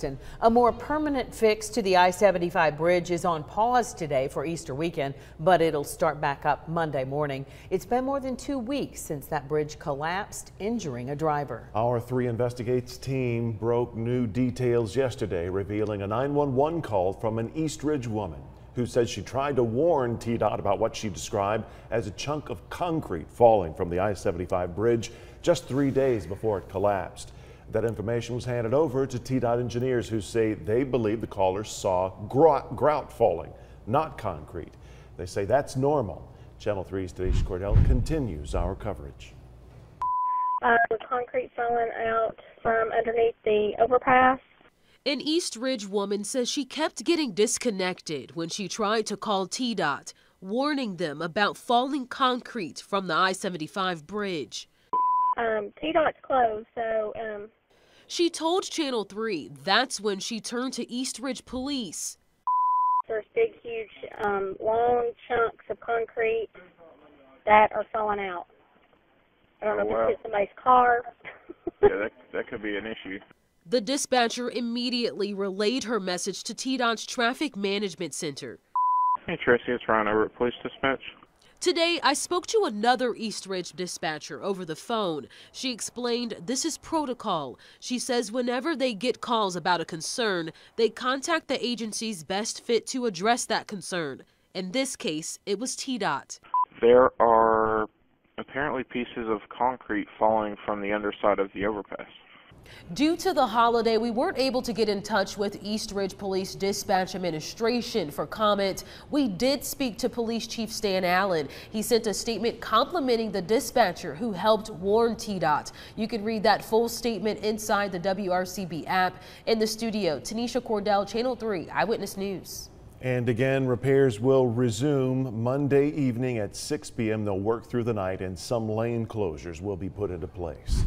Destin. A more permanent fix to the I-75 bridge is on pause today for Easter weekend, but it'll start back up Monday morning. It's been more than two weeks since that bridge collapsed, injuring a driver. Our 3 Investigates team broke new details yesterday, revealing a 911 call from an East Ridge woman who said she tried to warn TDOT about what she described as a chunk of concrete falling from the I-75 bridge just three days before it collapsed. That information was handed over to TDOT engineers who say they believe the caller saw grout falling, not concrete. They say that's normal. Channel 3's Tanisha Cordell continues our coverage. Uh, concrete falling out from underneath the overpass an East Ridge woman says she kept getting disconnected when she tried to call TDOT, warning them about falling concrete from the I 75 bridge. Um, TDOT's closed, so. Um... She told Channel 3 that's when she turned to East Ridge Police. There's big, huge, um, long chunks of concrete that are falling out. I don't oh, know if wow. it's somebody's car. yeah, that, that could be an issue. The dispatcher immediately relayed her message to TDOT's Traffic Management Center. Hey, Tracy, it's Ryan over at Police Dispatch. Today, I spoke to another East Ridge dispatcher over the phone. She explained this is protocol. She says whenever they get calls about a concern, they contact the agencies best fit to address that concern. In this case, it was TDOT. There are apparently pieces of concrete falling from the underside of the overpass. Due to the holiday, we weren't able to get in touch with East Ridge Police Dispatch Administration for comment. We did speak to Police Chief Stan Allen. He sent a statement complimenting the dispatcher who helped warn TDOT. You can read that full statement inside the WRCB app. In the studio, Tanisha Cordell, Channel 3 Eyewitness News. And again, repairs will resume Monday evening at 6 p.m. They'll work through the night and some lane closures will be put into place.